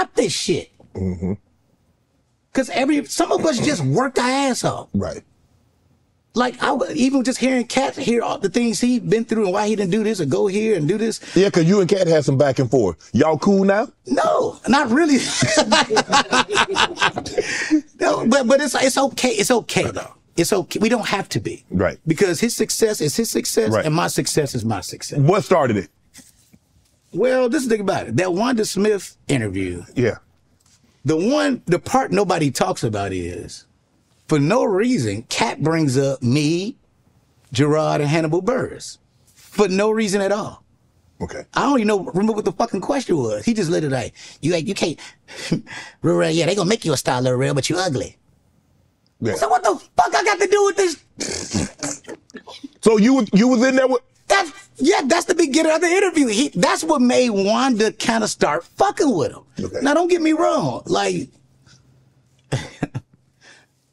stop this shit. Mm-hmm. Cause every some of us just worked our ass off. Right. Like I even just hearing Katt hear all the things he been through and why he didn't do this or go here and do this. Yeah, cause you and Katt had some back and forth. Y'all cool now? No, not really. no, but but it's it's okay. It's okay though. It's okay. We don't have to be. Right. Because his success is his success Right. and my success is my success. What started it? Well, this is the thing about it. That Wanda Smith interview, Yeah. the one, the part nobody talks about is, for no reason, Katt brings up me, Jerrod, and Hannibal Buress. For no reason at all. Okay. I don't even know, remember what the fucking question was. He just literally like, you ain't, you can't, real, yeah, they gonna make you a star, Lil Rel, but you ugly. Yeah. So what the fuck I got to do with this? So you was- you was in there with That's, yeah, that's the beginning of the interview. He, that's what made Wanda kind of start fucking with him. Okay. Now, don't get me wrong. Like,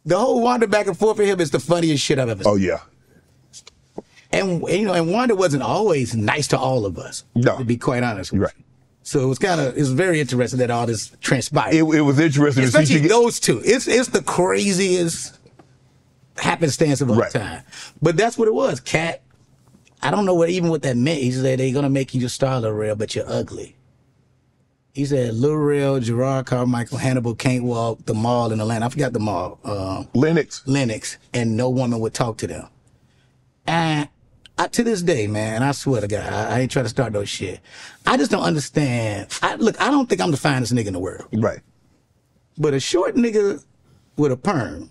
the whole Wanda back and forth for him is the funniest shit I've ever seen. Oh yeah. And, you know, and Wanda wasn't always nice to all of us. No. To be quite honest. with Right. you. So it was kind of, it was very interesting that all this transpired. It, it was interesting to see Especially you those two. It's it's the craziest happenstance of all Right. time. But that's what it was. Katt. I don't know what even what that meant. He said they're gonna make you a star, Lil Rel, but you're ugly. He said Lil Rel, Jerrod Carmichael, Hannibal can't walk the mall in Atlanta. I forgot the mall. Um, Lenox. Lenox, and no woman would talk to them. And I, to this day, man, I swear to God, I, I ain't trying to start no shit. I just don't understand. I, look, I don't think I'm the finest nigga in the world. Right. But a short nigga with a perm,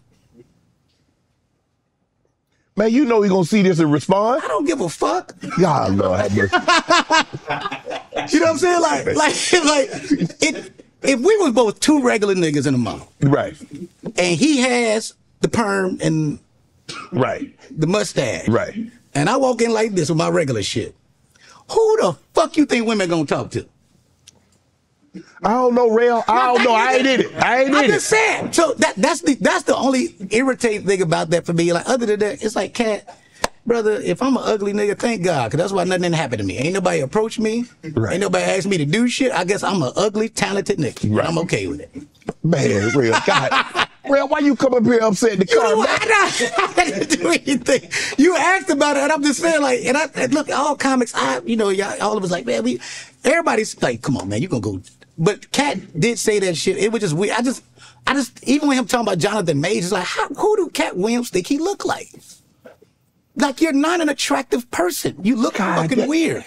Man, you know he gonna see this and respond. I don't give a fuck. God Lord have mercy. You know what I'm saying? Like, like, like, it, if we was both two regular niggas in a mall, Right. and he has the perm and Right. the mustache, Right. and I walk in like this with my regular shit, who the fuck you think women gonna talk to? I don't know, Rel. I don't know. I ain't in it. I ain't in it. I'm just saying. So that that's the that's the only irritating thing about that for me. Like other than that, it's like Katt, brother. If I'm an ugly nigga, thank God, cause that's why nothing didn't to me. Ain't nobody approached me. Right. Ain't nobody asked me to do shit. I guess I'm an ugly, talented nigga. and Right. I'm okay with it. Man, real God. Rel, why you come up here upset the You car? know man? I, I didn't do anything. You asked about it, and I'm just saying, like, and I and look, all comics, I, you know, y'all, all of us, like, man, we, everybody's like, come on, man, you gonna go. But Katt did say that shit. It was just weird. I just, I just, even when him talking about Jonathan Majors, like, how, who do Katt Williams think he look like? Like, you're not an attractive person. You look God, fucking that- weird.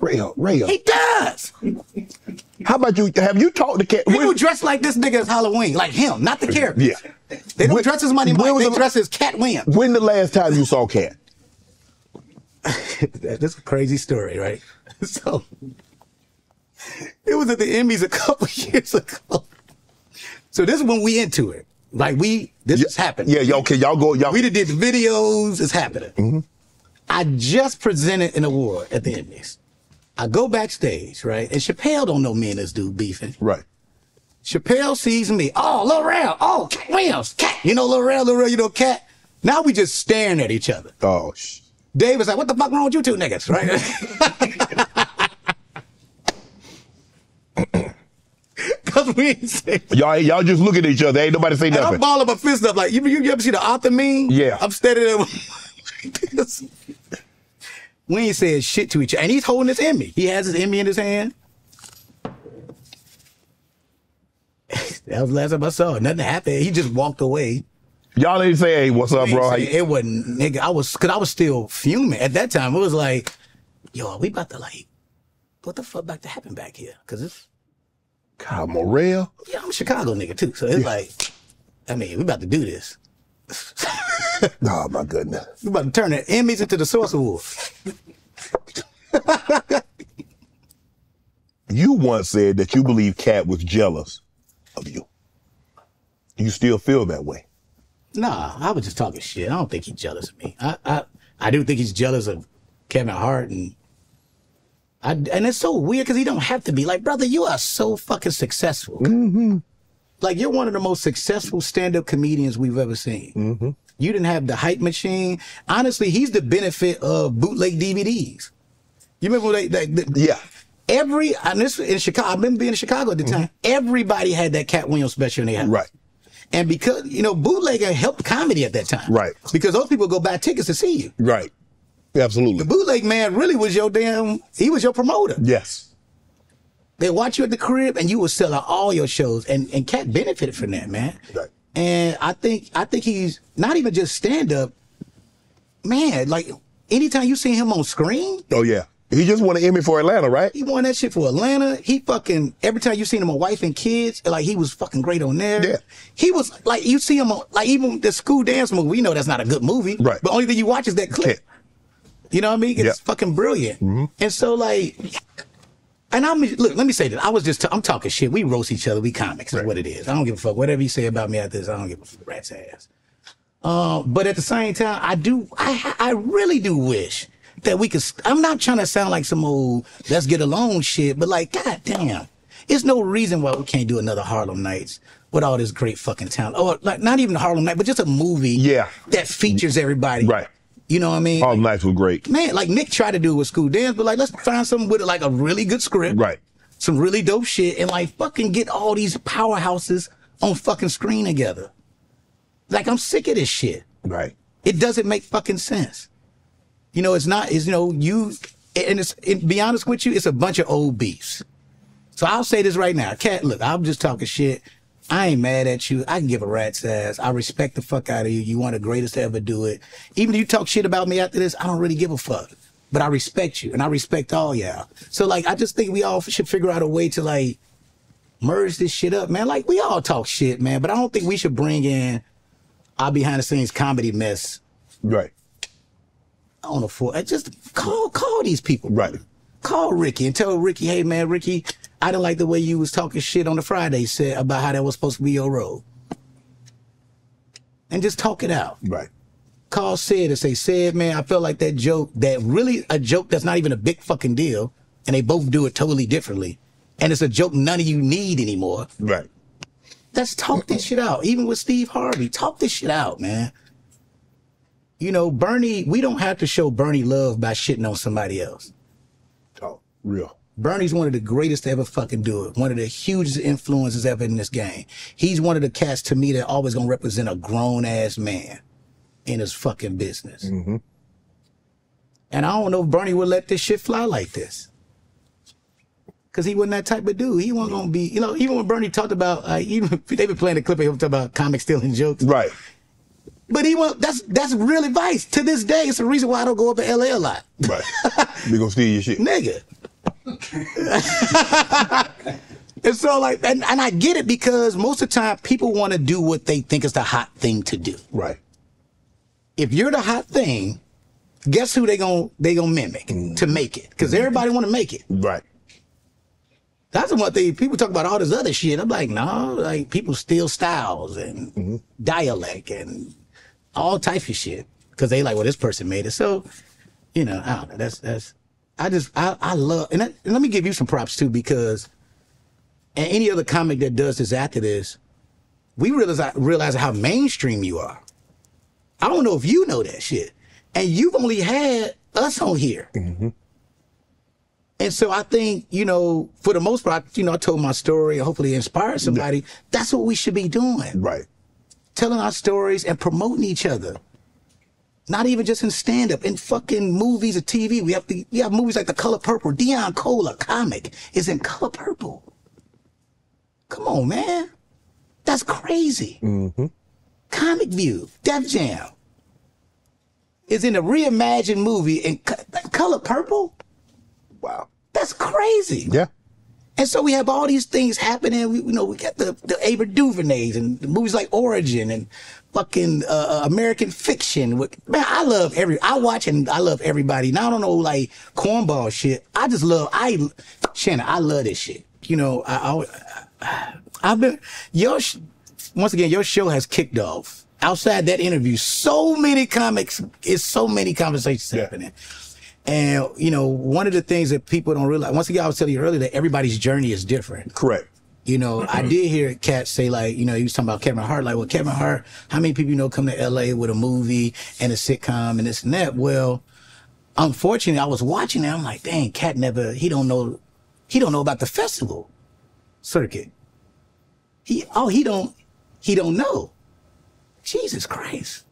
Rel, Rel. He does. How about you? Have you talked to Katt? People dress like this nigga is Halloween, like him, not the character. Yeah. They don't When- dress as Money when Mike. They the- dress as Katt Williams. When the last time you saw Katt? That's a crazy story, right? So it was at the Emmys a couple years ago. So this is when we into it. Like we, this is happening. Yeah, y'all, okay, y'all go, y'all. We did the videos. It's happening. Mm-hmm. I just presented an award at the Emmys. I go backstage, right? And Chappelle don't know me and this dude beefing. Right. Chappelle sees me. Oh, Lil Rel. Oh, Katt Williams. Katt. You know Lil Rel, Lil Rel, you know Katt. Now we just staring at each other. Oh, sh- Dave was like, what the fuck wrong with you two niggas, right? We ain't say y'all, y'all just look at each other. Ain't nobody say and I'm balling my fist up like you, you, you ever see the Arthur meme? Yeah. I'm standing there. We ain't saying shit to each other. And he's holding his Emmy. He has his Emmy in his hand. that was the last time I saw it. Nothing happened. He just walked away. Y'all ain't say, hey, what's up, bro? Say- It wasn't nigga. I was cause I was still fuming at that time. It was like, yo, we about to like, what the fuck about to happen back here? Cause it's God, Morel. yeah, I'm a Chicago nigga too. So it's like, I mean, we about to do this. Oh, my goodness. We about to turn the Emmys into the Source Awards. You once said that you believe Katt was jealous of you. You still feel that way. Nah, I was just talking shit. I don't think he's jealous of me. I I, I do think he's jealous of Kevin Hart and I, and it's so weird because he don't have to be like, brother, you are so fucking successful. Mm-hmm. Like you're one of the most successful stand-up comedians we've ever seen. Mm-hmm. You didn't have the hype machine. Honestly, he's the benefit of bootleg DVDs. You remember when they, they, they- Yeah. every and this in Chicago. I remember being in Chicago at the time. Mm-hmm. Everybody had that Katt Williams special in their house. Right. And because you know, bootlegger helped comedy at that time. Right. Because those people go buy tickets to see you. Right. Absolutely. The bootleg man really was your damn. He was your promoter. Yes. They watch you at the crib, and you were selling all your shows. And and Katt benefited from that, man. Right. And I think I think he's not even just stand up. Man, like anytime you see him on screen, Oh yeah. He just won an Emmy for Atlanta, right? he won that shit for Atlanta. He fucking every time you seen him on Wife and Kids, like he was fucking great on there. Yeah. He was like you see him on like even the school dance movie. We know that's not a good movie, Right. But only thing you watch is that clip. Clip. You know what I mean? It's. Mm-hmm. fucking brilliant. And so like, and I'm look. Let me say this. I was just i I'm talking shit. We roast each other. We comics is what it is. I don't give a fuck. Whatever you say about me at this, I don't give a fuck. rat's ass. Uh, but at the same time, I do. I I really do wish that we could. I'm not trying to sound like some old let's get along shit, but like, god damn, there's no reason why we can't do another Harlem Nights with all this great fucking talent, or like not even Harlem Night, but just a movie, Yeah. that features everybody, Right. You know what I mean? All nights were great. man, like Nick tried to do with school dance, but like let's find something with like a really good script, Right. Some really dope shit, and like fucking get all these powerhouses on fucking screen together. Like I'm sick of this shit. Right. It doesn't make fucking sense. You know, it's not. It's you know you, and it's. And be honest with you, it's a bunch of old beefs. So I'll say this right now, Katt. Look, I'm just talking shit. I ain't mad at you. I can give a rat's ass. I respect the fuck out of you. You one of the greatest to ever do it. Even if you talk shit about me after this, I don't really give a fuck. But I respect you, and I respect all y'all. So like, I just think we all should figure out a way to like merge this shit up, man. Like we all talk shit, man. But I don't think we should bring in our behind the scenes comedy mess Right. I on the floor. Just call call these people. Right. Call Ricky and tell Ricky, hey man, Ricky, I didn't like the way you was talking shit on the Friday set about how that was supposed to be your role. And just talk it out. Right. Call Ced and say, Ced, man, I felt like that joke, that really a joke that's not even a big fucking deal, and they both do it totally differently. And it's a joke none of you need anymore. Right. Let's talk this shit out. Even with Steve Harvey, talk this shit out, man. You know, Bernie, we don't have to show Bernie love by shitting on somebody else. Real. Bernie's one of the greatest to ever fucking do it. One of the hugest influences ever in this game. He's one of the cats to me that always gonna represent a grown ass man in his fucking business. And I don't know if Bernie would let this shit fly like this. Cause he wasn't that type of dude. He wasn't gonna be, you know, even when Bernie talked about, uh, even they've been playing the clip of him talking about comic stealing jokes. Right. But he was that's that's real advice. To this day, it's the reason why I don't go up to LA a lot. Right. we gonna steal your shit. Nigga. And so like and, and I get it because most of the time people want to do what they think is the hot thing to do. Right. If you're the hot thing, guess who they gon' they gonna mimic mm. to make it? Because everybody want to make it. Right. That's the one thing people talk about all this other shit. I'm like, no, like people steal styles and mm-hmm. dialect and all type of shit because they like, well, this person made it. So, you know, I don't know. That's that's. I just I I love and, that, and let me give you some props too because, and any other comic that does this after this, we realize realize how mainstream you are. I don't know if you know that shit, and you've only had us on here. Mm-hmm. And so I think, you know, for the most part, you know, I told my story and hopefully inspired somebody. That's what we should be doing. Right. Telling our stories and promoting each other. Not even just in stand up, in fucking movies or TV. We have to, we have movies like The Color Purple. Deon Cole, a comic, is in Color Purple. Come on, man. That's crazy. Mm-hmm. Comic View, Def Jam is in a reimagined movie in co- Color Purple. Wow. That's crazy. Yeah. And so we have all these things happening. We, you know, we got the, the Ava DuVernays and the movies like Origin and fucking uh, American Fiction. With, man, I love every. I watch and I love everybody. Now I don't know like cornball shit. I just love. I Shannon. I love this shit. You know, I, I I've been your once again your show has kicked off. Outside that interview, so many comics, it's so many conversations Yeah. happening. And you know, one of the things that people don't realize, once again, I was telling you earlier that everybody's journey is different. Correct. You know, I mm-hmm. did hear Katt say like, you know, he was talking about Kevin Hart. Like, well, Kevin Hart, how many people you know come to LA with a movie and a sitcom and this and that? Well, unfortunately, I was watching it. I'm like, dang, Katt never. He don't know He don't know about the festival circuit. He oh he don't he don't know. Jesus Christ.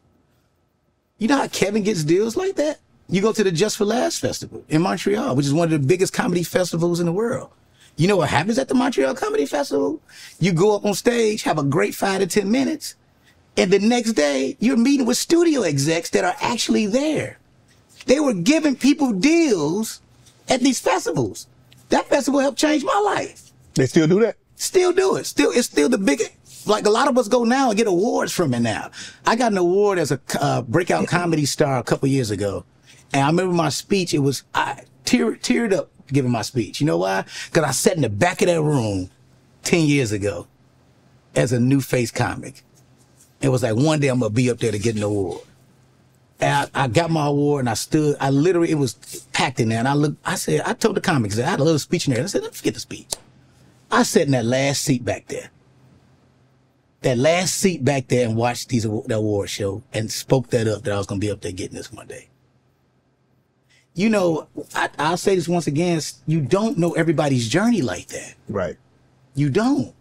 You know how Kevin gets deals like that? You go to the Just for Laughs festival in Montreal, which is one of the biggest comedy festivals in the world. You know what happens at the Montreal Comedy Festival? You go up on stage, have a great five to 10 minutes, and the next day you're meeting with studio execs that are actually there. They were giving people deals at these festivals. That festival helped change my life. They still do that? Still do it. Still, it's still the biggest. Like a lot of us go now and get awards from it now. I got an award as a uh, breakout comedy star a couple years ago, and I remember my speech. It was I tear, teared up giving my speech. You know why? Because I sat in the back of that room ten years ago as a new face comic. It was like one day I'm gonna be up there to get an award. And I, I got my award and I stood. I literally it was packed in there, and I looked. I said, I told the comics I had a little speech in there. I said, let's forget the speech. I sat in that last seat back there. That last seat back there and watched these the award show and spoke that up that I was gonna be up there getting this one day. You know, I, I'll say this once again: you don't know everybody's journey like that. Right. You don't.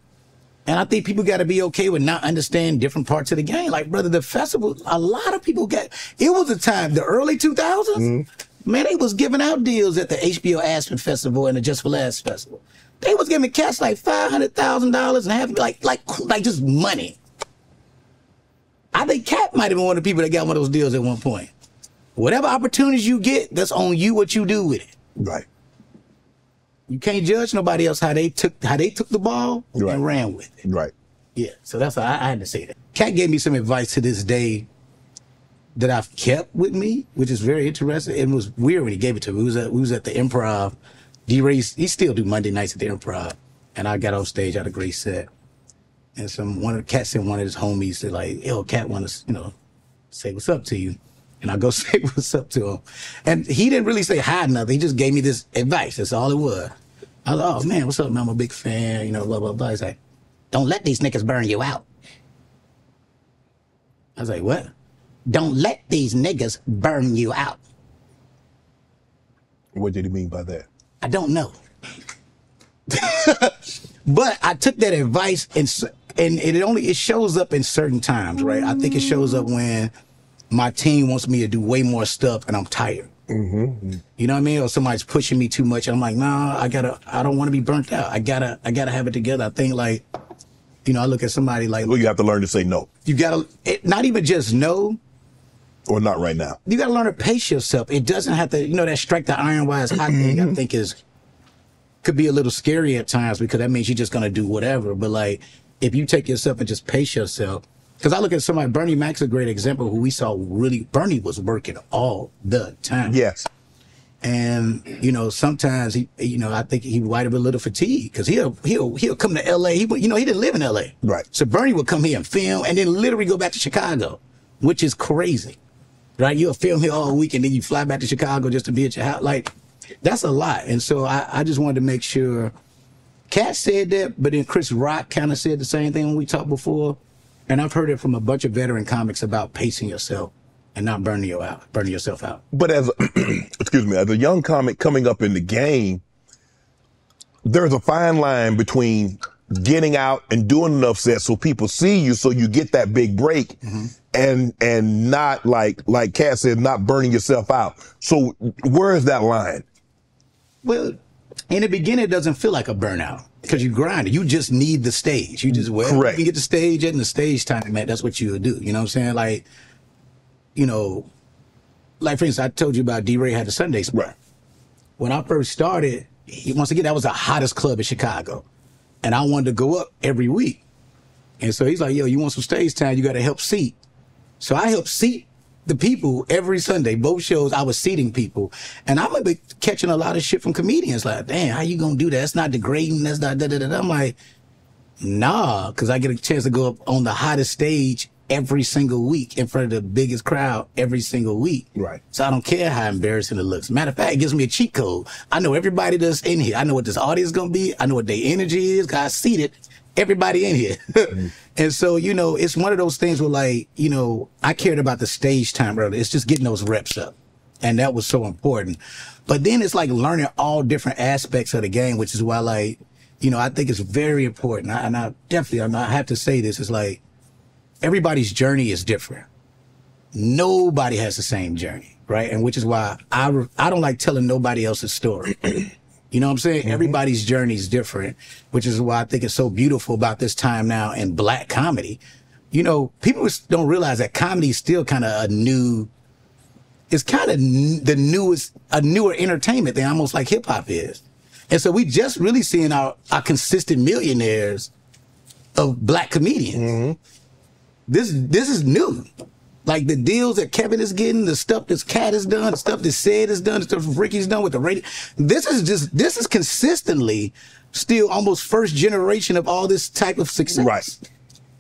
And I think people got to be okay with not understanding different parts of the game. Like, brother, the festival, a lot of people got, it was a time, the early 2000s, mm-hmm. man, they was giving out deals at the HBO Aspen Festival and the Just for Laughs Festival. They was giving cats like $500,000 and having like, like, like just money. I think Katt might have been one of the people that got one of those deals at one point. Whatever opportunities you get, that's on you what you do with it. Right. You can't judge nobody else how they took how they took the ball Right. and ran with it. Right. Yeah, so that's why I, I had to say that. Katt gave me some advice to this day that I've kept with me, which is very interesting. It was weird when he gave it to me. We was at we was at the Improv. D. Ray, he still do Monday nights at the Improv, and I got off stage, had a great set, and some one of the cats sent one of his homies to like, "Yo, Katt want to you know say what's up to you," and I go say what's up to him, and he didn't really say hi nothing. He just gave me this advice. That's all it was. I was like, "Oh man, what's up, man? I'm a big fan," you know, blah blah blah. He's like, "Don't let these niggas burn you out." I was like, what? Don't let these niggas burn you out. What did he mean by that? I don't know. but I took that advice and and it only it shows up in certain times, right? I think it shows up when my team wants me to do way more stuff and I'm tired. Mm-hmm. You know what I mean? Or somebody's pushing me too much. And I'm like, nah, I gotta, I don't want to be burnt out. I gotta, I gotta have it together. I think like, you know, I look at somebody like, Well, you have to learn to say no, you gotta, it, not even just no. or not right now. you got to learn to pace yourself. It doesn't have to, you know, that strike the iron it's hot thing. I think is could be a little scary at times because that means you're just gonna do whatever. But like, if you take yourself and just pace yourself, because I look at somebody, Bernie Mac's a great example who we saw really. Bernie was working all the time. Yes. And you know, sometimes he, you know, I think he might have been a little fatigued because he'll he'll he'll come to L.A. He, you know, he didn't live in L.A. Right. So Bernie would come here and film, and then literally go back to Chicago, which is crazy, right? You'll film here all week, and then you fly back to Chicago just to be at your house. Like, that's a lot. And so I, I just wanted to make sure. Katt said that, but then Chris Rock kind of said the same thing when we talked before, and I've heard it from a bunch of veteran comics about pacing yourself and not burning you out, burning yourself out. But as a, excuse me, as a young comic coming up in the game, there's a fine line between getting out and doing enough sets so people see you, so you get that big break, mm-hmm. and and not like like Katt said, not burning yourself out. So where is that line? Well, in the beginning, it doesn't feel like a burnout because you grind it. You just need the stage. You just well, Correct. you get the stage and the stage time, man. That's what you do. You know what I'm saying? Like, you know, like for instance, I told you about D. Ray had the Sunday spot. Right. When I first started, he, once again, that was the hottest club in Chicago, and I wanted to go up every week. And so he's like, "Yo, you want some stage time? You got to help seat." So I helped seat the people every Sunday. Both shows, I was seating people, and I remember catching a lot of shit from comedians. Like, "Damn, how you gonna do that? That's not degrading. That's not da da da." da." I'm like, "Nah," because I get a chance to go up on the hottest stage every single week in front of the biggest crowd every single week. Right. So I don't care how embarrassing it looks. Matter of fact, it gives me a cheat code. I know everybody that's in here. I know what this audience is gonna be. I know what their energy is. 'cause I seated everybody in here. Mm. And so, you know, it's one of those things where like, you know, I cared about the stage time earlier. It's just getting those reps up. and that was so important. But then it's like learning all different aspects of the game, which is why like, you know, I think it's very important. I, and I definitely, I'm not- I have to say this, it's like everybody's journey is different. Nobody has the same journey, right? And which is why I, I don't like telling nobody else's story. You know what I'm saying? Mm-hmm. Everybody's journey is different, which is why I think it's so beautiful about this time now in black comedy. You know, people don't realize that comedy is still kind of a new, it's kind of n- the newest, a newer entertainment than almost like hip hop is. And so we just really seeing our, our consistent millionaires of black comedians. Mm-hmm. This, this is new. Like the deals that Kevin is getting, the stuff that Katt has done, the stuff that Ced has done, the stuff Ricky's done with the radio. This is just this is consistently still almost first generation of all this type of success. Right.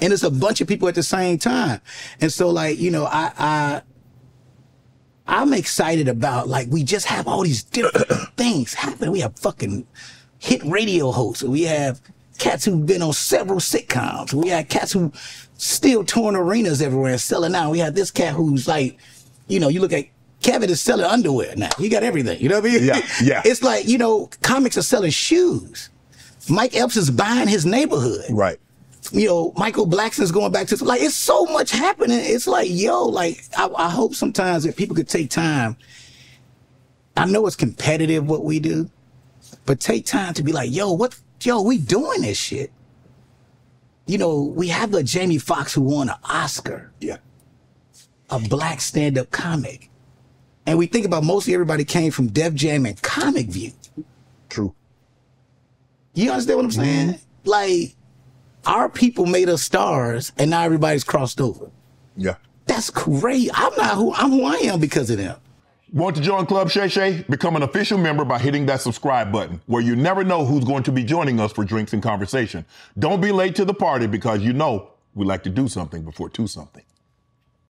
And it's a bunch of people at the same time. And so like, you know, I I I'm excited about like we just have all these different things happening. We have fucking hit radio hosts. We have cats who've been on several sitcoms. We had cats who still touring arenas everywhere and selling out. We had this cat who's like, you know, you look at Kevin is selling underwear now. He got everything. You know what I mean? Yeah, yeah. It's like, you know, comics are selling shoes. Mike Epps is buying his neighborhood Right. you know, Michael Blackson's going back to like it's so much happening. It's like, yo, like I, I hope sometimes if people could take time. I know it's competitive what we do, but take time to be like, yo, what, yo, we doing this shit. You know, we have the Jamie Foxx who won an Oscar, Yeah. a black stand-up comic, and we think about mostly everybody came from Def Jam and Comic View. True. You understand what I'm saying? Mm-hmm. Like, our people made us stars, and now everybody's crossed over. Yeah. That's great. I'm not who I'm who I am because of them. Want to join Club Shay Shay? Become an official member by hitting that subscribe button, where you never know who's going to be joining us for drinks and conversation. Don't be late to the party because you know we like to do something before two something.